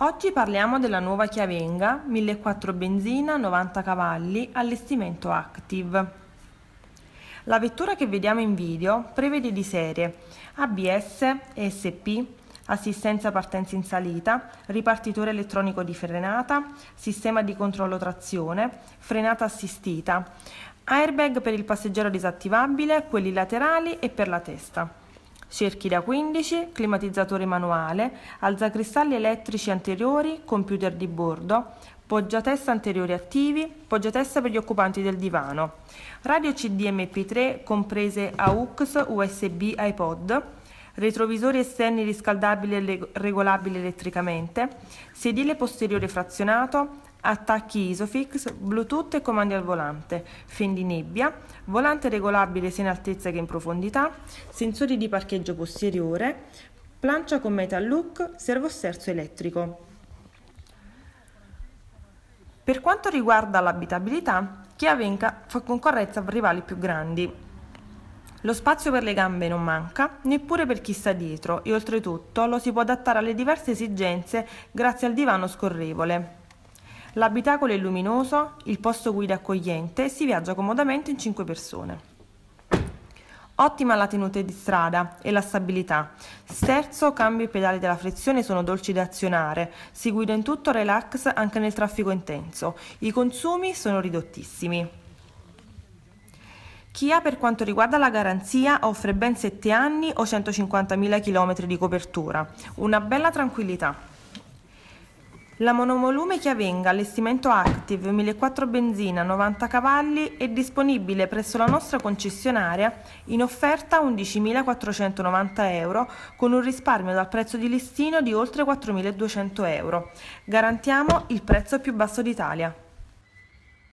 Oggi parliamo della nuova Chiavenga 1400 benzina 90 cavalli allestimento Active. La vettura che vediamo in video prevede di serie ABS, ESP, assistenza partenza in salita, ripartitore elettronico di frenata, sistema di controllo trazione, frenata assistita, airbag per il passeggero disattivabile, quelli laterali e per la testa cerchi da 15, climatizzatore manuale, alzacristalli elettrici anteriori, computer di bordo, poggiatesta anteriori attivi, poggiatesta per gli occupanti del divano, radio CDMP3 comprese AUX, USB, iPod, retrovisori esterni riscaldabili e regolabili elettricamente, sedile posteriore frazionato, attacchi Isofix, Bluetooth e comandi al volante, fendi nebbia, volante regolabile sia in altezza che in profondità, sensori di parcheggio posteriore, plancia con metal look, servosterzo elettrico. Per quanto riguarda l'abitabilità, Kia Venca fa concorrenza a rivali più grandi. Lo spazio per le gambe non manca, neppure per chi sta dietro e oltretutto lo si può adattare alle diverse esigenze grazie al divano scorrevole. L'abitacolo è luminoso, il posto guida accogliente e si viaggia comodamente in 5 persone. Ottima la tenuta di strada e la stabilità. Sterzo, cambio e pedali della frizione sono dolci da azionare. Si guida in tutto relax anche nel traffico intenso. I consumi sono ridottissimi. Kia per quanto riguarda la garanzia offre ben 7 anni o 150.000 km di copertura. Una bella tranquillità. La monovolume Chiavenga allestimento Active 1400 benzina 90 cavalli è disponibile presso la nostra concessionaria in offerta 11.490 euro con un risparmio dal prezzo di listino di oltre 4.200 euro. Garantiamo il prezzo più basso d'Italia.